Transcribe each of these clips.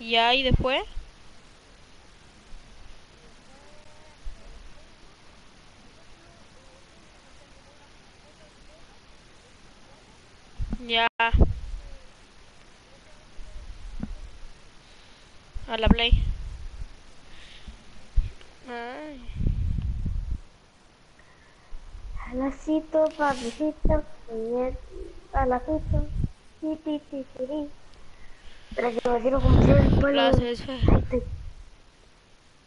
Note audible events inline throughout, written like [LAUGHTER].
Ya, y después. Ya. A la play. Ay. Alacito, papicito, alacito, ti, ti, ti, ti, ti. Quiero comprar el está.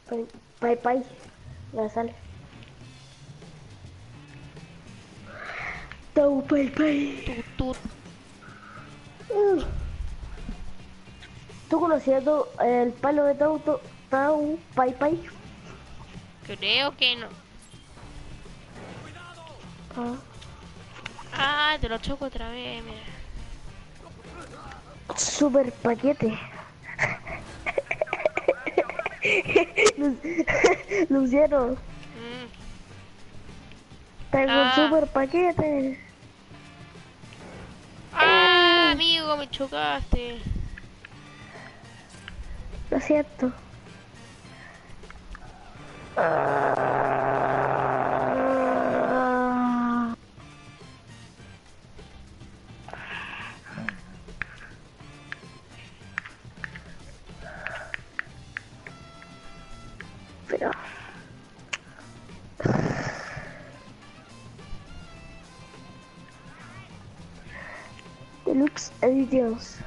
Pai, pai, pai. Ya sale. Tau, pai, pai. Tut, tut. Uh. ¿Tú conocías el palo de Tau, Tau, Tau, pai, pai? Creo que no. Ah. Ah, te lo choco otra vez, mira. Super paquete. Lu- Luciano, Mm. tengo un Ah. super paquete. Ah, amigo, me chocaste. Lo siento. Ah. Editions.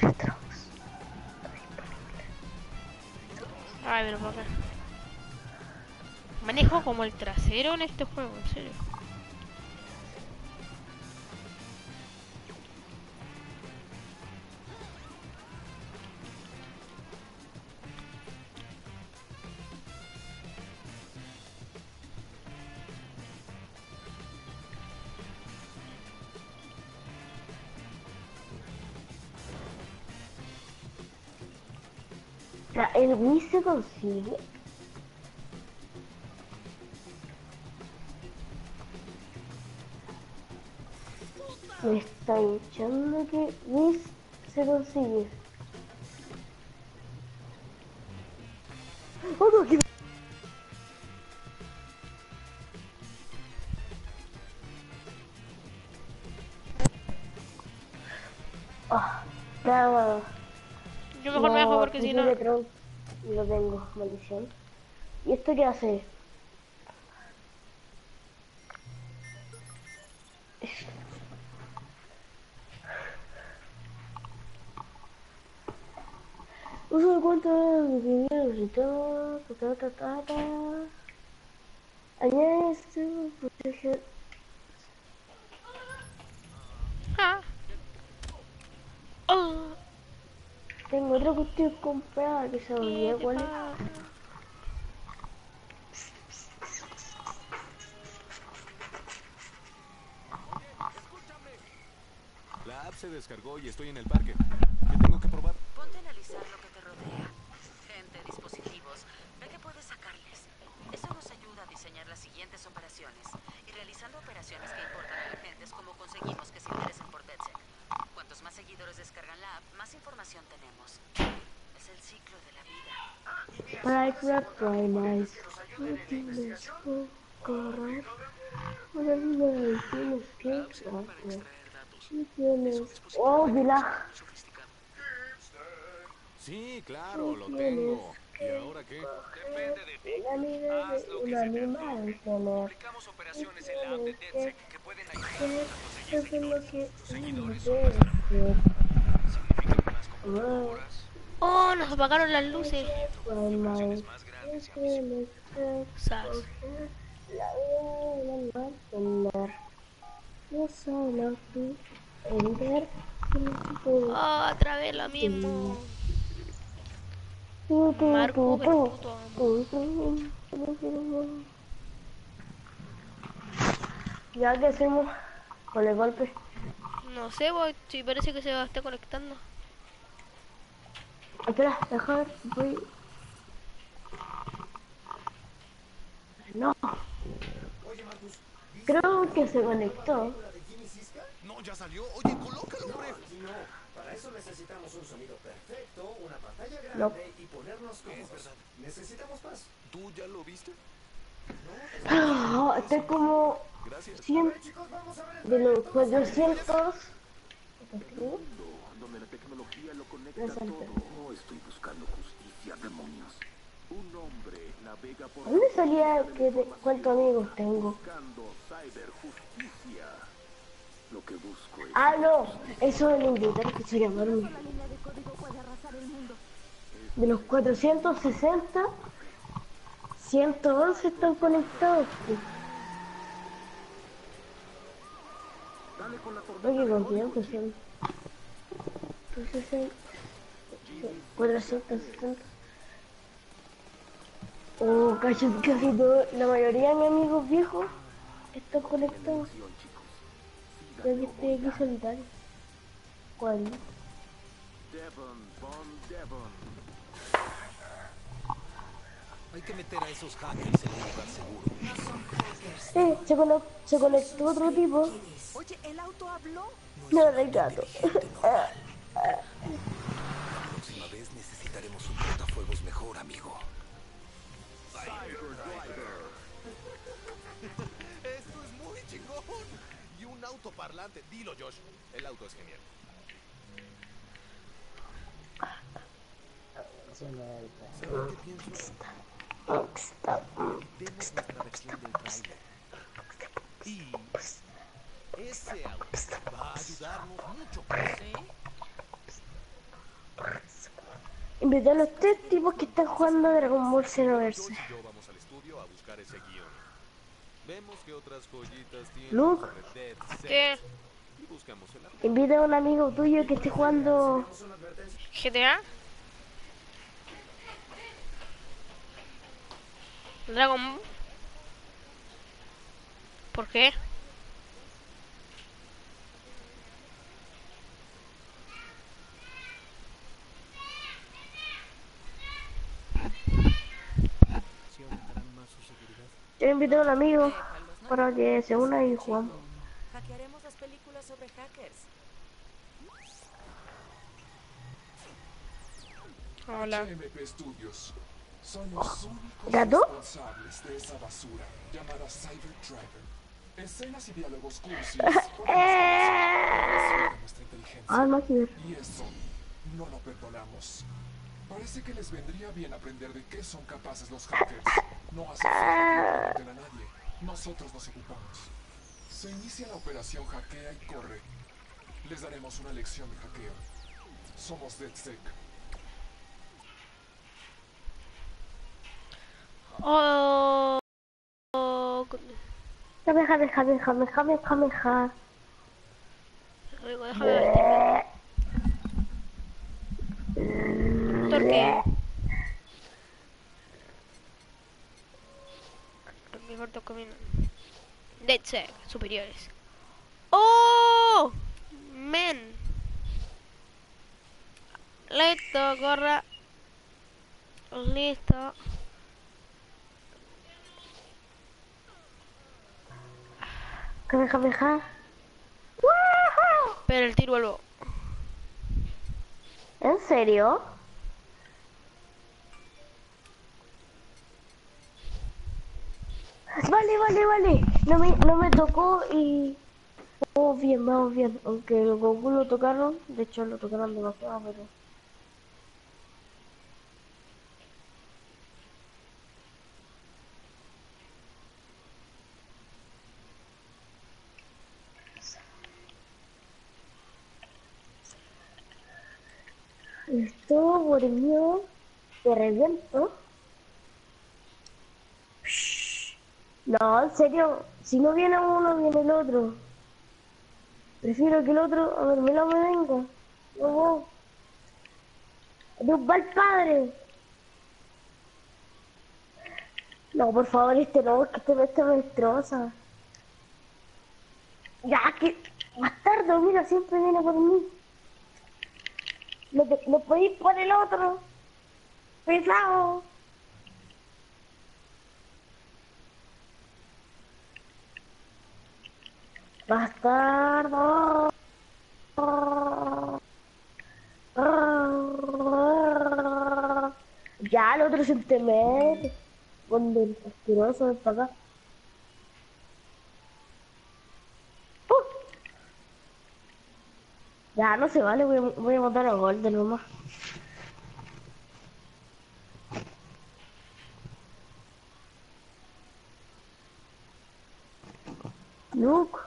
Retros. Ay, pero acá. Manejo como el trasero en este juego, en serio. El Wii se consigue. Me está echando que Wii se consigue. Maldición. ¿Y esto qué hace? Uso de cuenta de y todo, ta ta ta ta. Añade protege. Tengo otra cuestión comprada que se me ¿qué olvidó cuál es. La app se descargó y estoy en el parque. ¿Qué tengo que probar? Ponte a analizar lo que te rodea. Gente, dispositivos. Ve que puedes sacarles. Eso nos ayuda a diseñar las siguientes operaciones. Y realizando operaciones que importan a la gente es como conseguimos que se interesen por DedSec. Cuantos más seguidores descargan la app, más información tenemos. Es el ciclo de la vida. Para que. Oh, Vila. Sí, claro, lo tengo. ¿Y ahora qué? Depende de ti. Haz de lo que un se te animal antoje. Aplicamos operaciones en la app de DedSec que pueden ayudar a es lo que Tus seguidores son hacer. significan más computadoras, Oh, nos apagaron las luces. Primaries. más grandes y que Sas. Oh, otra vez lo mismo. Marco, pero puto. Ya que hacemos con el golpe. No sé, voy, sí, parece que se va a estar conectando. Espera, deja ver, voy. No. Creo que se conectó. No, ya salió. Oye, colócalo, hombre. No, para eso necesitamos un sonido perfecto, una pantalla grande ponernos cómodos. Necesitamos paz. ¿Tú ya lo viste? Ah, estoy como Gracias. 100 Chicos, vamos a ver el de los 400. donde la tecnología lo conecta todo. No estoy buscando justicia, demonios. Un hombre navega por ¿Dónde salía que de- cuántos amigos tengo? buscando cyberjusticia. Lo que busco es Ah, no, eso es el invitar que se llamarme. De los 460, 111 están conectados. pues. Oye, ¿con quién son? 460, 460. Oh, casi, casi todo, la mayoría de mis amigos viejos están conectados. Ya que estoy aquí solitario. ¿Cuál? Devon. Hay que meter a esos hackers en un lugar seguro. Eh, se, cono- se conectó otro tipo. Oye, ¿el auto habló? No, gato. [LAUGHS] La próxima vez necesitaremos un portafuegos mejor, amigo. [LAUGHS] Esto es muy chingón. Y un auto parlante. Dilo, Josh. El auto es genial. ¿Sabes qué pienso? Vemos nuestra versión del trailer. Y ese auto va a ayudarnos mucho. Los tres tipos que están jugando a Dragon Ball Xenoverse. Yo vamos al estudio a buscar ese guion. Vemos que otras joyitas tienen Luke. ¿Qué? Invita a un amigo tuyo que esté jugando. GTA. Dragon. ¿Por qué? Yo invité a un amigo para que se una y jugamos. Hackearemos las películas sobre hackers. Hola. MP Studios. Son los únicos ¿Gato? responsables de esa basura llamada Cyber Driver. Escenas y diálogos cursis ver. Y eso no lo perdonamos. Parece que les vendría bien aprender de qué son capaces los hackers. No hace falta a nadie. Nosotros nos ocupamos. Se inicia la operación Hackea y corre. Les daremos una lección de hackeo. Somos DedSec. Oh. oh, Jameja, déjame, déjame, camino. Dead superiores. ¡Oh! Men. Listo, corra. Listo. Jameja. Pero el tiro vuelvo. ¿En serio? Vale, vale, vale. No me, no me tocó y... Vamos bien, vamos bien. Aunque el Goku lo tocaron, de hecho lo tocaron demasiado, pero... Esto por te reviento. Shh. No, en serio, si no viene uno, viene el otro. Prefiero que el otro, a ver, me lo me venga. No, vos. Dios va el padre. No, por favor, este no, que este, este me destroza. Ya, que bastardo, mira, siempre viene por mí. Te, no podéis por el otro. Pesado. Bastardo. Ya, el otro se. Con el asqueroso de acá. Ya, no se vale, voy voy a matar a Golden nomás. Luke.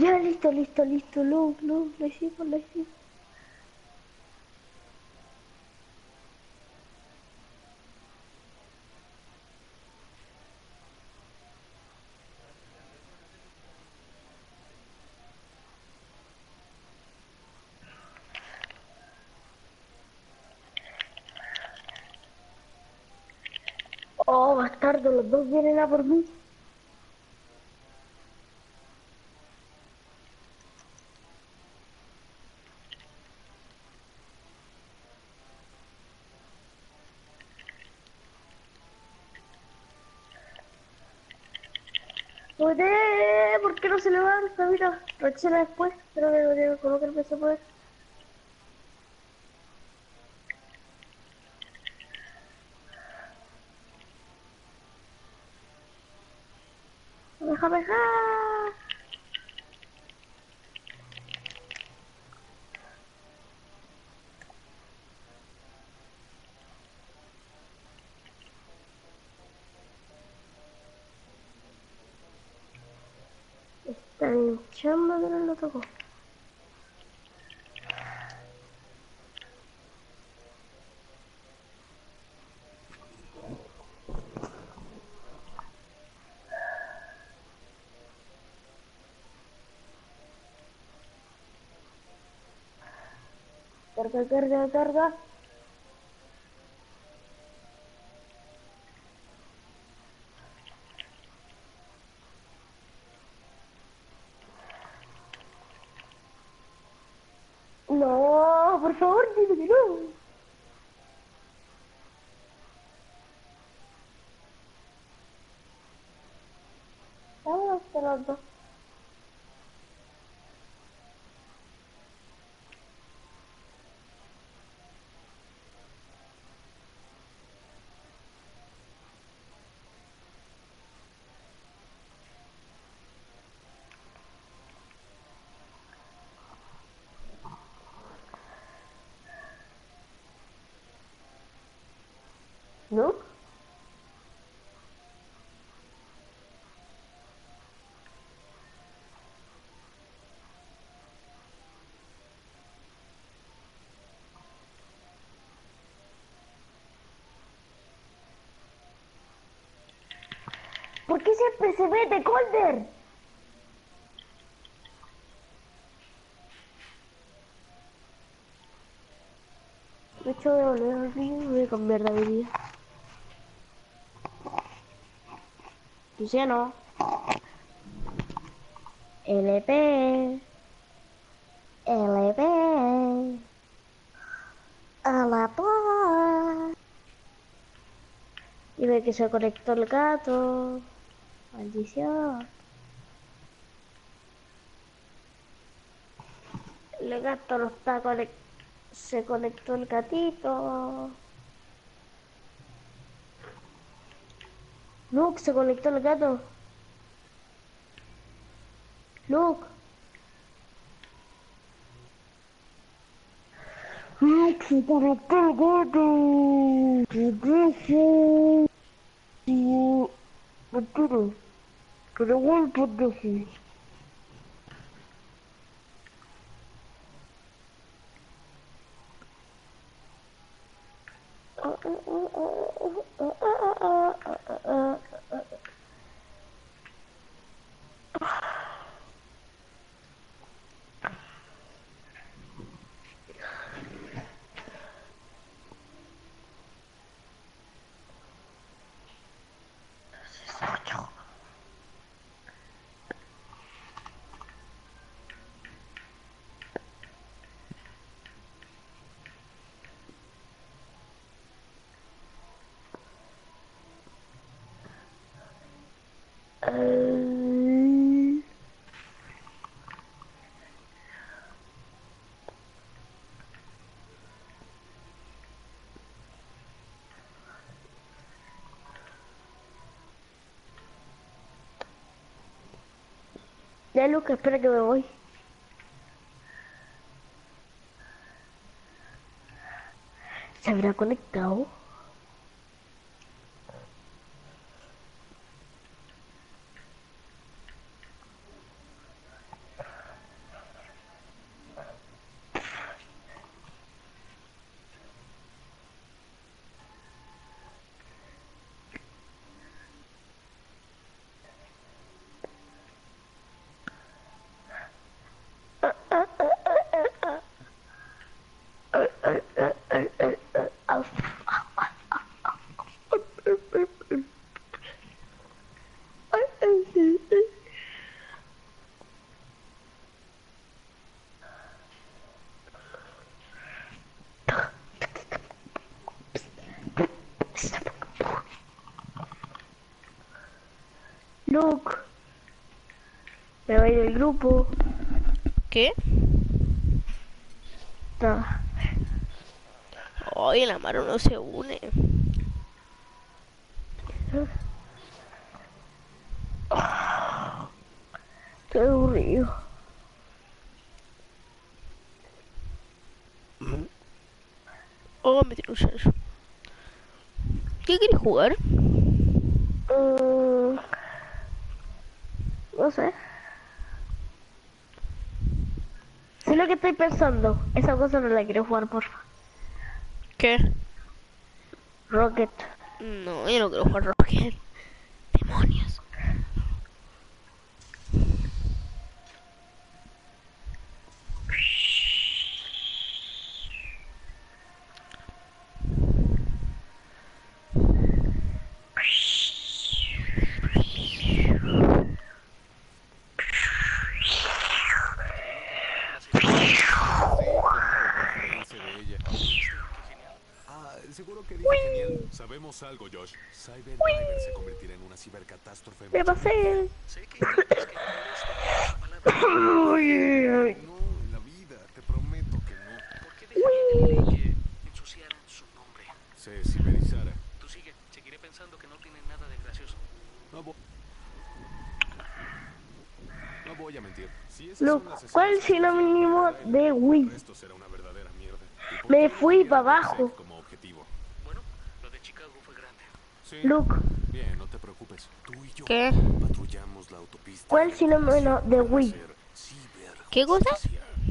Ya, listo, listo, listo, Luke, Luke, lo hicimos, lo hicimos. Oh, bastardo, los dos vienen a por mí. Joder, ¿por qué no se levanta? Mira, reacciona después, pero que que coloque el peso poder. Déjame dejar. Está tocó. Carga, carga, carga. Vamos ¿Por qué siempre se mete Colder? De hecho, a volver al y voy a cambiar de habilidad. Luciano. LP. LP. LP. Y ve que se conectó el gato. Maldición. El gato no está conectado. Se conectó el gatito. Luke, se conectó el gato. Luke. Luke, se conectó el gato. ¿Qué dice? Sí. Mentira. Pero igual pendejo. Eh, Ya, Luke, espera que me voy. ¿Se habrá conectado? Luke, me voy del grupo. ¿Qué? Nada. Oye, la Maro no se une. Estoy aburrido. Oh, me tiene un. ¿Qué quieres jugar? Mm, no sé. Sé lo que estoy pensando. Esa cosa no la quiero jugar, porfa. ¿Qué? Rocket. No, yo no quiero jugar Rocket. Demonios. Ah, seguro que dije genial. Sabemos algo, Josh. Cyberdriver se convertirá en una cibercatástrofe. Que no en la vida, te prometo que no. ¿Por qué dejarían que ensuciaran su nombre? Se ciberizara. Tú sigue, seguiré pensando que no tienen nada de gracioso. No, vo- no voy a mentir. Si esas Luke, son las ¿cuál es el escenas sinónimo de Wii? resto será una verdadera mierda. ¿Y por Me qué fui elegir pa' a Darkseid abajo. Como objetivo. Bueno, lo de Chicago fue grande. Sí. Luke, Bien, no te preocupes. Tú y yo ¿Qué? patrullamos la autopista. ¿cuál sinónimo de Wii? ¿Qué cosa?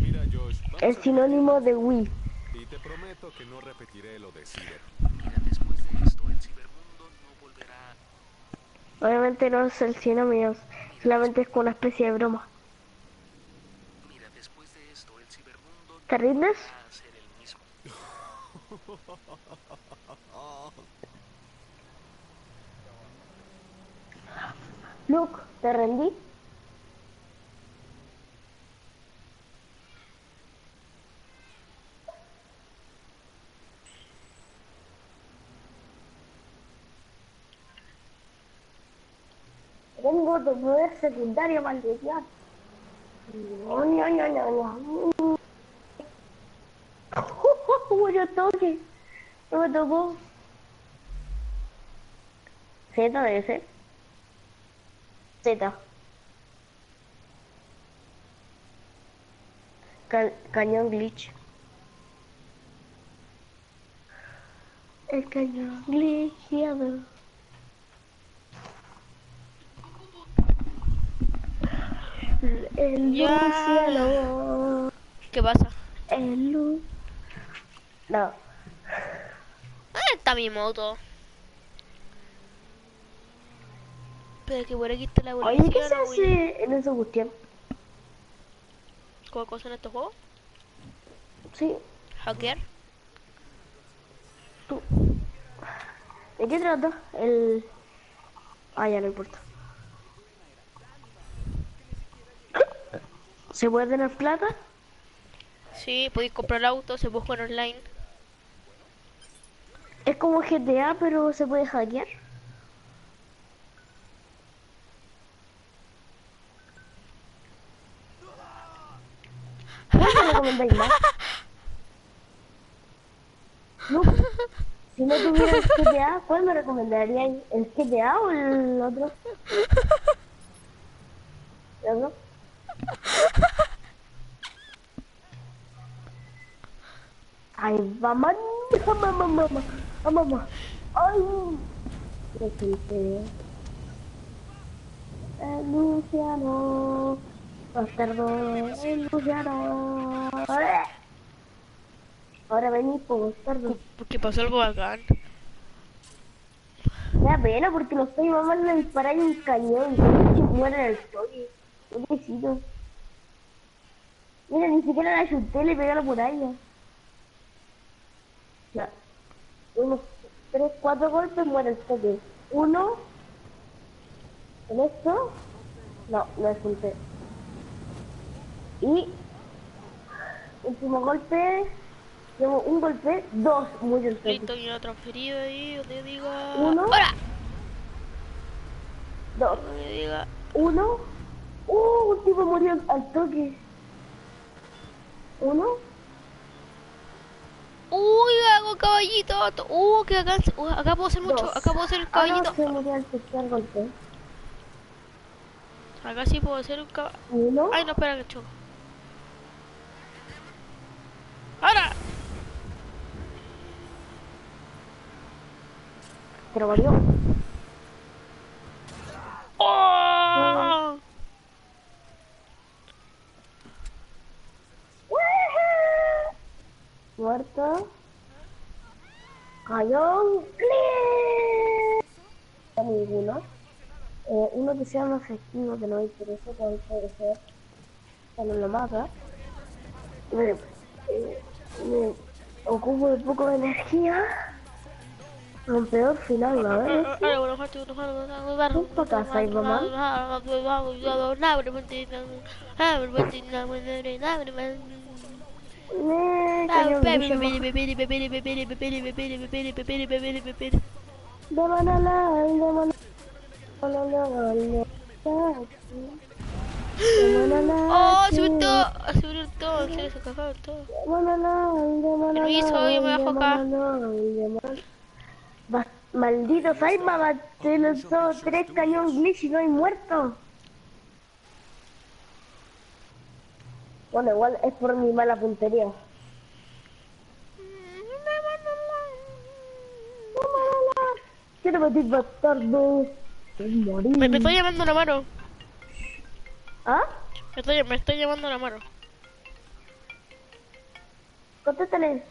Mira, Josh, El sinónimo de Wii. Y te prometo que no repetiré lo de ciber. Mira, después de esto, el cibermundo no volverá Obviamente no es el sinónimo, solamente es como una especie de broma. Mira, después de esto, el cibermundo ¿Te rindes? [LAUGHS] no va a ser el mismo. Luke, ¿te rendí? Tengo tu poder secundario, maldición. No, no, no, no, no. Toque. No me tocó. Z debe ser. Z. Ca- cañón glitch. El cañón glitchado. El Ya. Luciano. ¿Qué pasa? El Lu. No. ¿Dónde está mi moto? Pero que por aquí está la Oye, policía. ¿qué se hace en esa cuestión? ¿Cómo cosa en este juego? Sí, ¿Hackear? tú. ¿De qué trata? El. Ah, ya no importa. ¿Se puede tener plata? Sí, podéis comprar auto, se puede jugar online. Es como GTA, pero se puede hackear. ¿Cuál me recomendáis más? [LAUGHS] No, si no tuviera el GTA, ¿cuál me recomendaríais? ¿El GTA o el otro? ¿El otro? Ay, mamá, mamá, mamá, mamá, mamá. Ay, qué triste. Luciano, bastardo, el. Ahora vení, po, bastardo. Porque pasó algo bacán. Da pena porque los seis mamás le disparan un cañón y se mueren al toque. Pobrecito. Mira, ni siquiera la ayudé, le pegué a la muralla. Ya. Unos tres, cuatro golpes muere el toque. Uno. ¿En esto? No, no es un T. Y. Último golpe. Llevo un golpe, dos, el toque. Listo, y una transferida ahí, donde diga. Uno. ¡Ahora! Dos. Donde diga. Uno. Uh, un tipo murió al toque. Uno. ¡Uy, hago caballito! ¡Uh, que acá, uh, acá puedo hacer mucho! Dos. Acá puedo hacer el Ah, caballito. se murió al tercer golpe. Acá sí puedo hacer un caballito. Uno. Ay, no, espera que choco. Pero murió. ¡Oh! Muerto. Cayó. ¡Clic! No ninguno. Eh, uno que sea más efectivo, que no me interesa cuál puede ser. Cuando lo mata. Me, eh, me ocupo de poco de energía. Rompedor final, a ver. Eh, Oh, murió todo, murió todo, se cagaron todo. Me bajo acá. Maldito Saibaba, te lanzó tres cañón glitch y no hay muerto. Bueno, igual es por mi mala puntería. Quiero meter bastardo. Morir. Me, me estoy llamando la mano. ¿Ah? Me estoy, me estoy llamando la mano. Contéstale.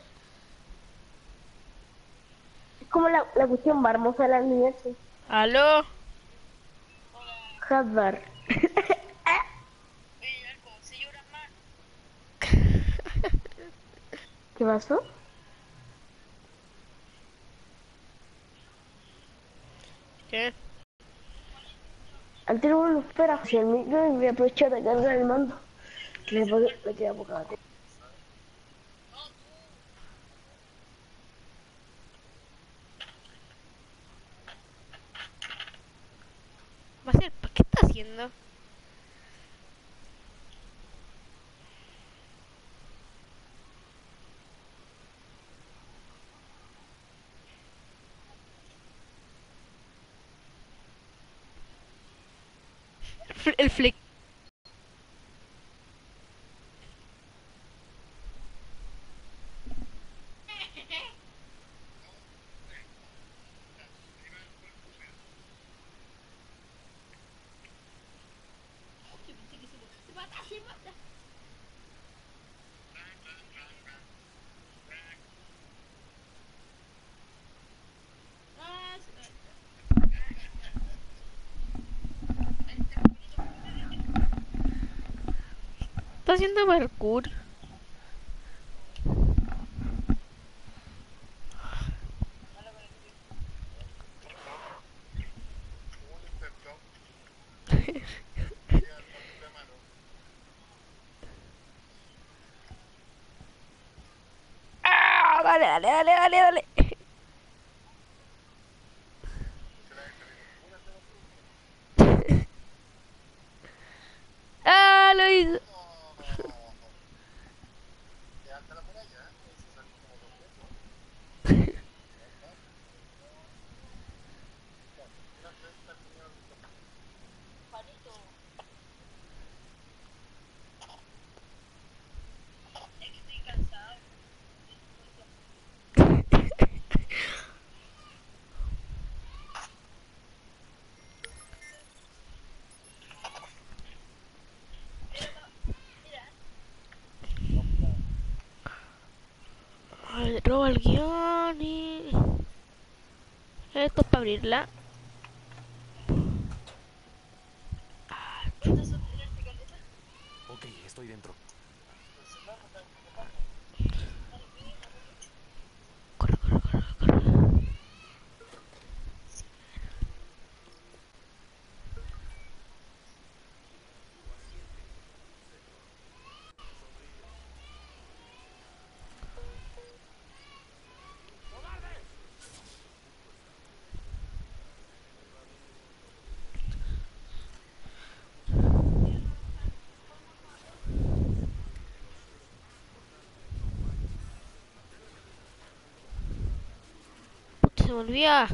Como la, la cuestión barmosa de la niña. sí. Aló. Jadbar. [LAUGHS] ¿Qué pasó? ¿Qué? Al tiro lo espera hacia el micro y voy a aprovechar de cargar el mando. Que le queda poca batería. Va a ser, ¿qué está haciendo? El fl- Está haciendo parkour. [LAUGHS] Ah, dale, dale, dale, dale, dale. Ah, lo hizo. Ay, roba el guion y... Esto es para abrirla. Se me olvida.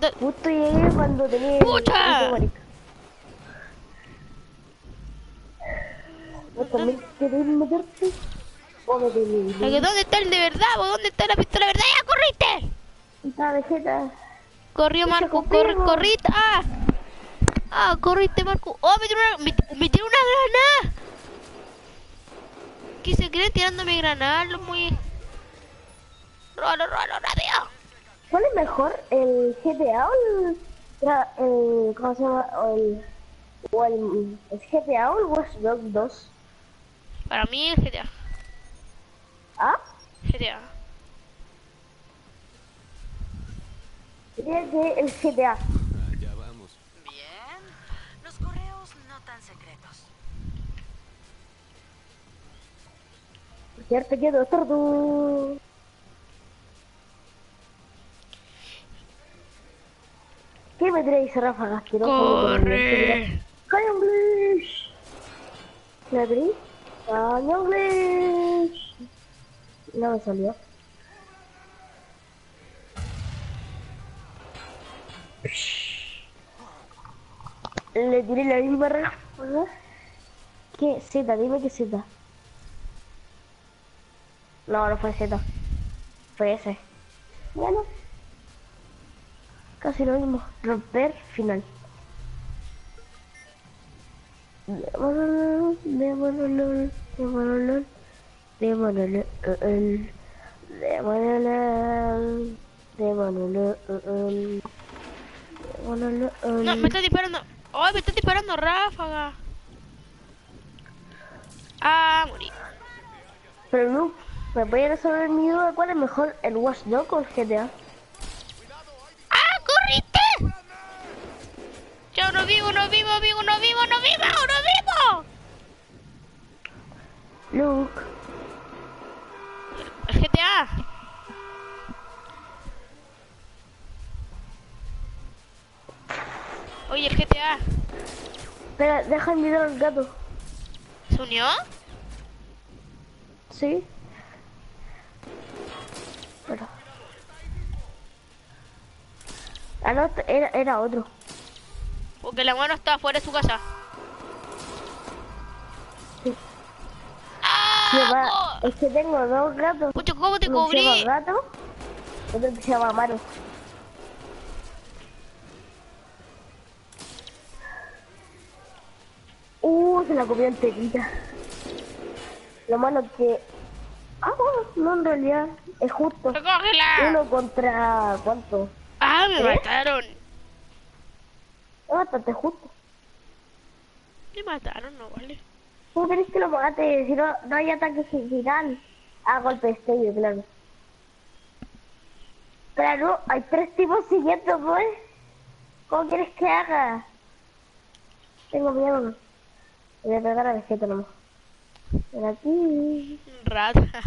Cuando- Justo llegué cuando tenía ¡Pucha! ¿Dónde está el de verdad? vos? ¿Dónde está la pistola de verdad? ¡Ya corriste! Vegeta. Corrió Marco, corre, corriste. ¡Ah! ¡Ah, corriste Marco! ¡Oh, me tiró una, me, me tiró una granada! ¿Qué se cree tirándome granadas? Lo muy... ¡Róbalo, róbalo, rápido! ¿Cuál es mejor? ¿El GTA o el, el ¿cómo se llama? O el, o el, el GTA o el Watch Dogs 2? Para mí el GTA. ¿Ah? GTA. Diría que el GTA. Ya vamos. Bien. Los correos no tan secretos. Quedarte quieto, tortu. ¿Qué me tiráis ráfaga asqueroso? Corre. ¡Cañón Glitch! ¿La tiré? ¡Cañón Glitch! No me salió. Le tiré la misma ráfaga. ¿Qué? Z, dime qué Z. No, no fue Z. Fue ese. Bueno. Casi lo mismo. Romper final. Demonolol, demonolol, demonolol, demonolol, demonolol, demonolol, demonolol. No, me está disparando. ¡Ay, me está disparando ráfaga! Ah, morí. Pero no, me voy a resolver mi duda cuál es mejor, el Watch Dogs o el GTA. ¡Ah, corriste! No vivo, no vivo, vivo, no vivo, no vivo, no vivo. Luke, El GTA. Oye, el GTA. espera, deja mirar al gato. ¿Se unió? ¿Sí? Espera. Ah, no, era, era otro. Porque la mano está fuera de su casa. Sí. ¡Ah! Es que tengo dos gatos. Pucho, ¿cómo te Uno que se cubrí? llama gato, otro que se llama. Uh, se la comió enterita. Lo malo que... Ah, no, en realidad es justo. ¡Recógela! Uno contra... ¿Cuánto? ¡Ah, me ¿Eh? mataron! Bastante justo. Me mataron, no vale. ¿Cómo querés que lo mate? Si no, no hay ataque final. Ah, golpe de estello, claro. Claro, hay tres tipos siguiendo, pues. ¿Cómo quieres que haga? Tengo miedo. Voy a pegar a Vegeta nomás. Ven aquí. Rata.